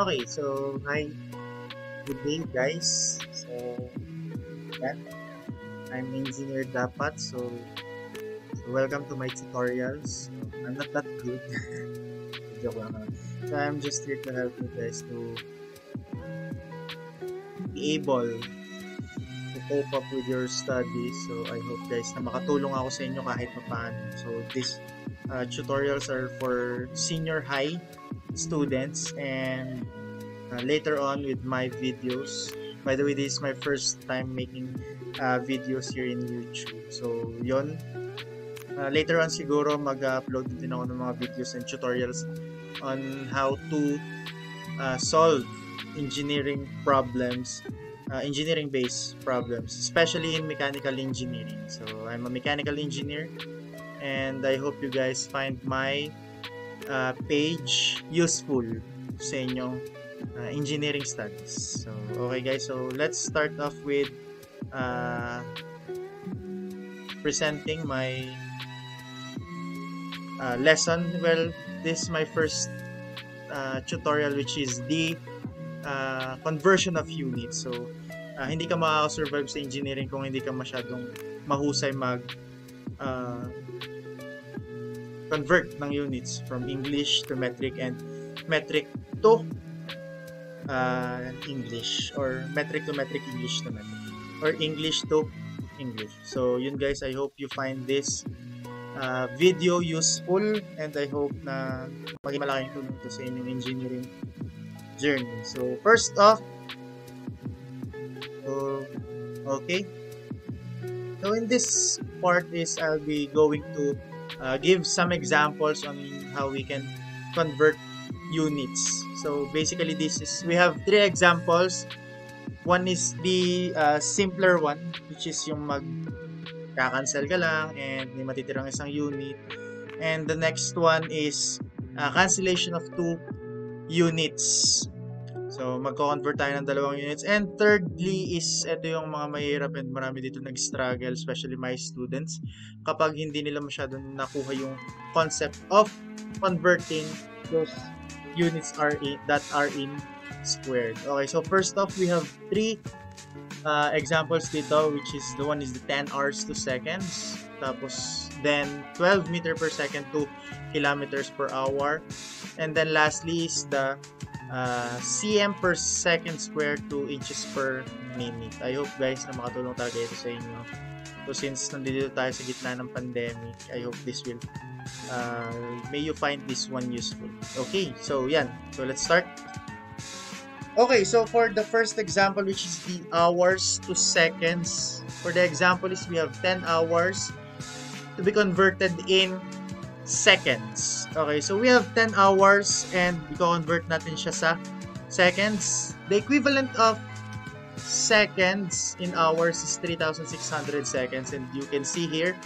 Okay, so hi. Good day guys. So yan. I'm Engineer Dapat. So, so welcome to my tutorials. I'm not that good. Joke lang naman. So I'm just here to help you guys to be able to cope up with your studies. So I hope guys na makatulong ako sa inyo kahit paano. So this uh, tutorials are for senior high students and uh, later on with my videos. By the way, this is my first time making uh, videos here in YouTube. So, yon uh, later on siguro mag-upload din ako ng mga videos and tutorials on how to uh, solve engineering problems uh, engineering based problems especially in mechanical engineering so i'm a mechanical engineer and i hope you guys find my uh, page useful sa inyong uh, engineering studies. So okay guys. So let's start off with uh, presenting my uh, lesson. Well this is my first uh, tutorial which is the uh, conversion of units. So uh, hindi ka makaka-survive sa engineering kung hindi ka masyadong mahusay mag uh, convert ng units from English to metric and metric to uh, English or metric to metric English to metric or English to English. So yun guys, I hope you find this uh, video useful and I hope na maging malaking tulong to sa inyong engineering journey. So first off, so, okay. So in this part is I'll be going to uh, give some examples on how we can convert units. So basically this is, we have three examples. One is the uh, simpler one, which is yung mag kakancel ka lang and may matitirang isang unit. And the next one is uh, cancellation of two units. So, magko-convert tayo ng dalawang units. And thirdly is, ito yung mga mahirap and marami dito nag-struggle, especially my students, kapag hindi nila masyadong nakuha yung concept of converting those units are in, that are in squared. Okay, so first off, we have three uh, examples dito, which is the one is the 10 hours to seconds. Tapos, then 12 meter per second to kilometers per hour. And then lastly is the uh, cm per second square to inches per minute. I hope guys na makatulong talaga ito sa inyo. So since nandito tayo sa gitna ng pandemic, I hope this will uh, may you find this one useful. Okay, so yan. So let's start. Okay, so for the first example which is the hours to seconds. For the example is we have 10 hours to be converted in seconds. Okay, so we have 10 hours and i-convert natin siya sa seconds. The equivalent of seconds in hours is 3,600 seconds and you can see here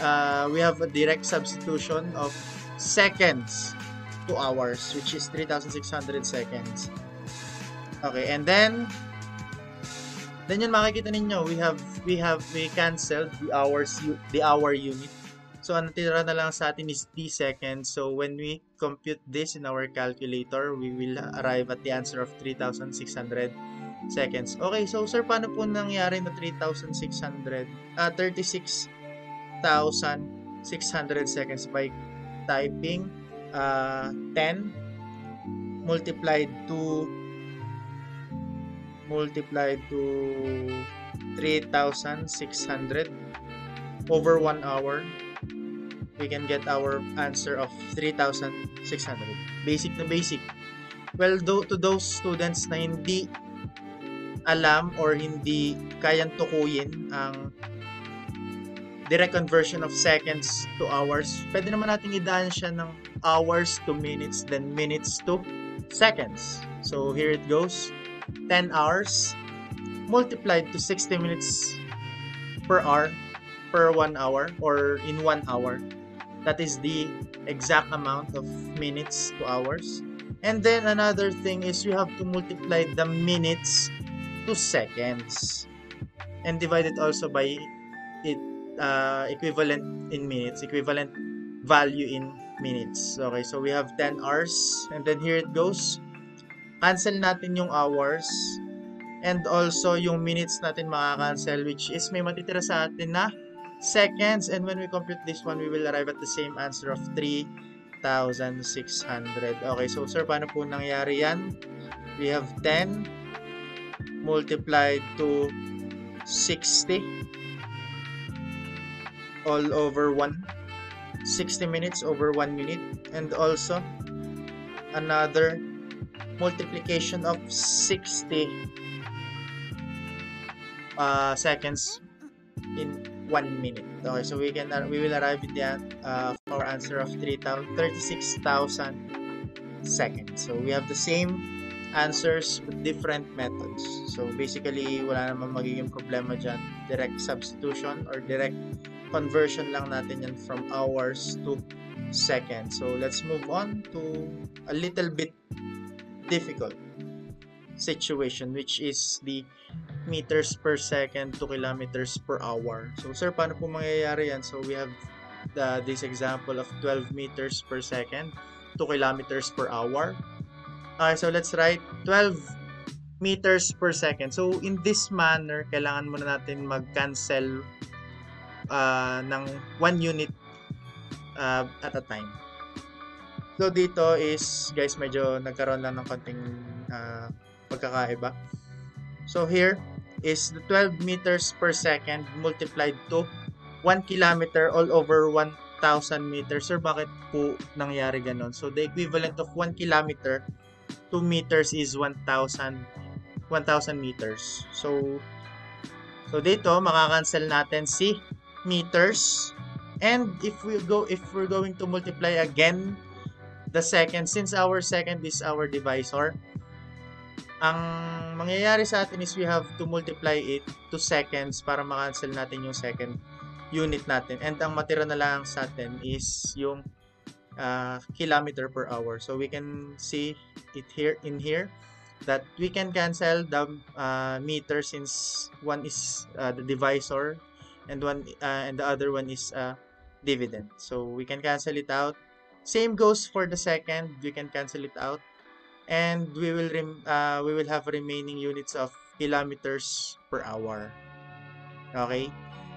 uh, we have a direct substitution of seconds to hours which is 3,600 seconds. Okay, and then then yun makikita ninyo we have we have we canceled the hours the hour unit So, ang natira na lang sa atin is d seconds. So, when we compute this in our calculator, we will arrive at the answer of 3,600 seconds. Okay, so sir, paano po nangyari na 3,600, uh, 36,600 seconds by typing uh, 10 multiplied to multiplied to 3,600 over 1 hour we can get our answer of 3,600. Basic na basic. Well, do, to those students na hindi alam or hindi kayang tukuyin ang direct conversion of seconds to hours, pwede naman natin idaan siya ng hours to minutes, then minutes to seconds. So, here it goes. 10 hours multiplied to 60 minutes per hour per 1 hour or in 1 hour That is the exact amount of minutes to hours. And then another thing is you have to multiply the minutes to seconds and divide it also by it uh, equivalent in minutes, equivalent value in minutes. Okay, so we have 10 hours and then here it goes. cancel natin yung hours and also yung minutes natin makakancel which is may matitira sa atin na seconds and when we compute this one we will arrive at the same answer of 3,600 okay so sir paano po nangyari yan? We have 10 multiplied to 60 all over 1 60 minutes over 1 minute. And also another multiplication of 60 uh, seconds in 1 minute. Okay, so we can we will arrive at the uh, our answer of 36,000 seconds. So we have the same answers with different methods. So basically, wala namang magiging problema dyan. Direct substitution or direct conversion lang natin yan from hours to seconds. So let's move on to a little bit difficult situation which is the meters per second to kilometers per hour. So, sir, paano po mangyayari yan? So, we have the, this example of 12 meters per second to kilometers per hour. Okay, so let's write 12 meters per second. So, in this manner, kailangan muna natin mag-cancel uh, ng 1 unit uh, at a time. So, dito is, guys, medyo nagkaroon lang ng konting uh, pagkakaiba. So, here, is the 12 meters per second multiplied to 1 kilometer all over 1,000 meters. Sir, bakit po nangyari ganon? So, the equivalent of 1 kilometer 2 meters is 1,000 1,000 meters. So, so dito, makakancel natin si meters. And if we go, if we're going to multiply again the second, since our second is our divisor, ang mangyayari sa atin is we have to multiply it to seconds para makancel natin yung second unit natin. And ang matira na lang sa atin is yung uh, kilometer per hour. So we can see it here in here that we can cancel the uh, meter since one is uh, the divisor and one uh, and the other one is uh, dividend. So we can cancel it out. Same goes for the second. We can cancel it out and we will uh, we will have remaining units of kilometers per hour. Okay?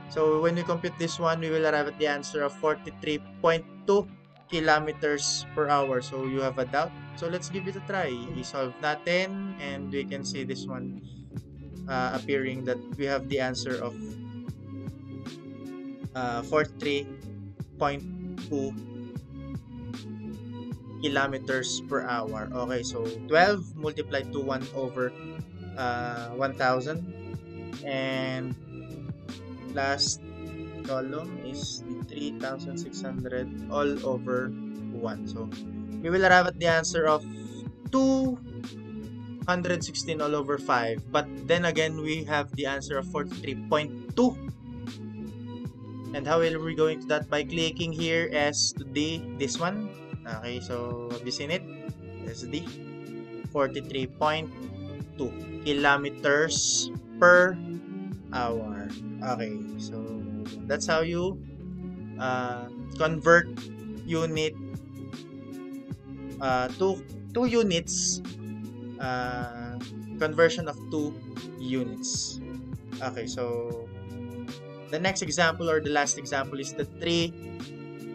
So when we compute this one, we will arrive at the answer of 43.2 kilometers per hour. So you have a doubt? So let's give it a try. I-solve natin and we can see this one uh, appearing that we have the answer of uh, 43.2 kilometers per hour. Okay, so 12 multiplied to 1 over uh, 1,000. And last column is 3,600 all over 1. So we will arrive at the answer of 216 all over 5. But then again, we have the answer of 43.2. And how will we go into that? By clicking here as to the this one Okay, so vicinit SD 43.2 kilometers per hour. Okay, so that's how you uh, convert unit uh, to two units uh, conversion of two units. Okay, so the next example or the last example is the 3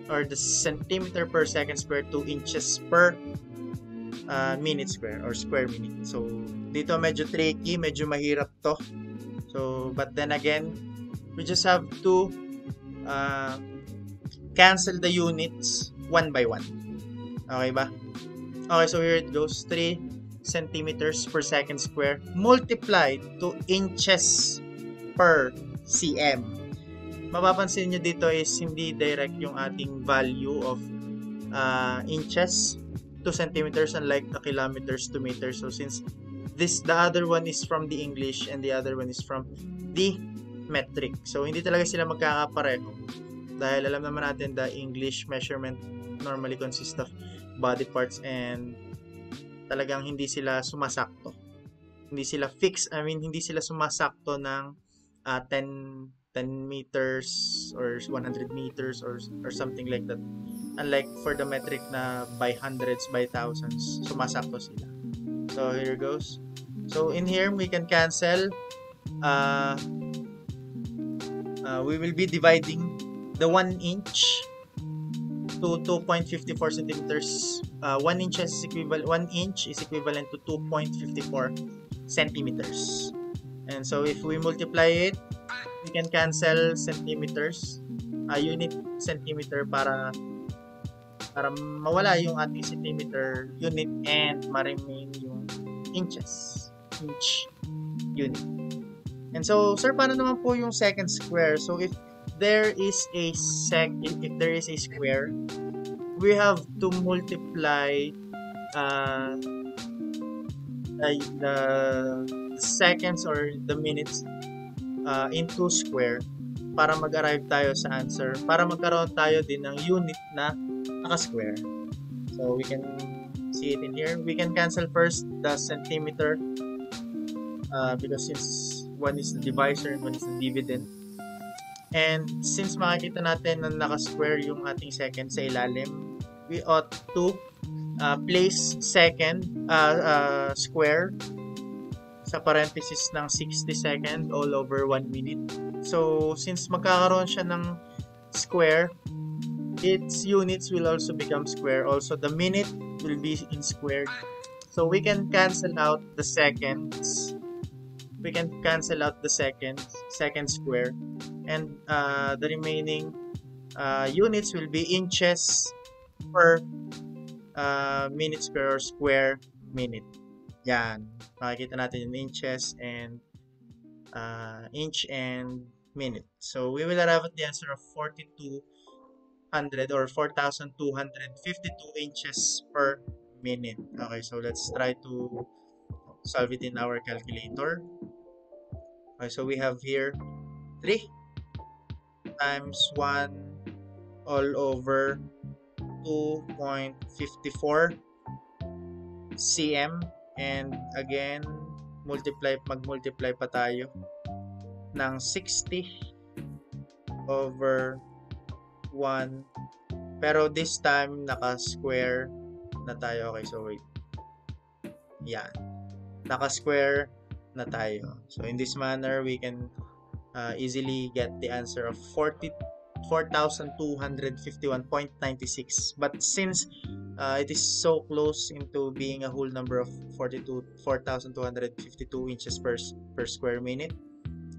or the centimeter per second square to inches per uh, minute square or square minute. So, dito medyo tricky, medyo mahirap to. So, but then again, we just have to uh, cancel the units one by one. Okay ba? Okay, so here it goes. 3 centimeters per second square multiplied to inches per cm mapapansin nyo dito is hindi direct yung ating value of uh, inches to centimeters unlike the kilometers to meters. So since this the other one is from the English and the other one is from the metric. So hindi talaga sila magkakapareho. Dahil alam naman natin the English measurement normally consists of body parts and talagang hindi sila sumasakto. Hindi sila fix, I mean hindi sila sumasakto ng uh, 10 10 meters or 100 meters or or something like that. Unlike for the metric na by hundreds, by thousands, sumasakto sila. So here goes. So in here we can cancel. Uh, uh, we will be dividing the 1 inch to 2.54 centimeters. Uh, 1 inch is equivalent 1 inch is equivalent to 2.54 centimeters. And so if we multiply it, we can cancel centimeters, uh, unit centimeter para para mawala yung ating centimeter unit and ma-remain yung inches, inch unit. And so, sir, paano naman po yung second square? So, if there is a sec, if, if there is a square, we have to multiply uh, the, the seconds or the minutes uh, into square para mag-arrive tayo sa answer, para magkaroon tayo din ng unit na naka-square. So, we can see it in here. We can cancel first the centimeter uh, because since one is the divisor and one is the dividend. And since makikita natin na naka-square yung ating second sa ilalim, we ought to uh, place second uh, uh, square sa parenthesis ng 60 second all over 1 minute. So, since magkakaroon siya ng square, its units will also become square. Also, the minute will be in squared. So, we can cancel out the seconds we can cancel out the second second square and uh, the remaining uh, units will be inches per uh, minute square or square minute. Yan. Makikita natin yung inches and uh, inch and minute. So we will arrive at the answer of 4200 or 4252 inches per minute. Okay, so let's try to solve it in our calculator. Okay, so we have here 3 times 1 all over 2.54 cm and again multiply mag-multiply pa tayo ng 60 over 1 pero this time naka-square na tayo okay so wait yan naka-square na tayo. So in this manner, we can uh, easily get the answer of 40 4,251.96. But since uh, it is so close into being a whole number of 42 4,252 inches per per square minute,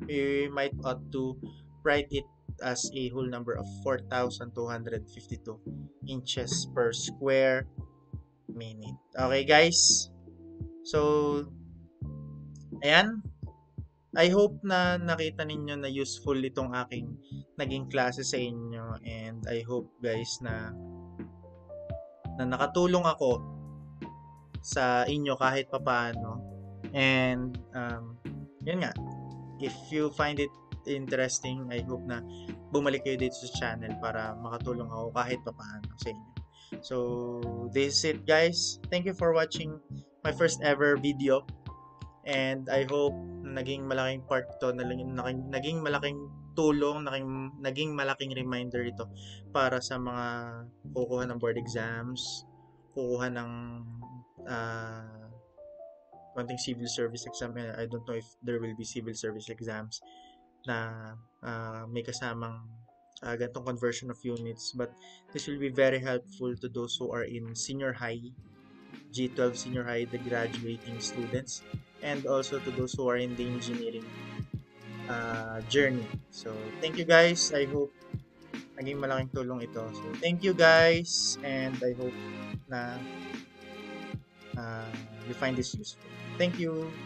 we might ought to write it as a whole number of 4,252 inches per square minute. Okay, guys? So, Ayan. I hope na nakita ninyo na useful itong aking naging klase sa inyo and I hope guys na na nakatulong ako sa inyo kahit papaano. And um, yun nga, if you find it interesting, I hope na bumalik kayo dito sa channel para makatulong ako kahit papaano sa inyo. So, this is it guys. Thank you for watching my first ever video And I hope naging malaking part to, naging, naging malaking tulong, naging, naging malaking reminder ito para sa mga kukuha ng board exams, kukuha ng uh, konting civil service exam. I don't know if there will be civil service exams na uh, may kasamang uh, ganitong conversion of units. But this will be very helpful to those who are in senior high, G12 senior high, the graduating students and also to those who are in the engineering uh, journey. So, thank you guys. I hope naging malaking tulong ito. So, thank you guys and I hope na uh, you find this useful. Thank you.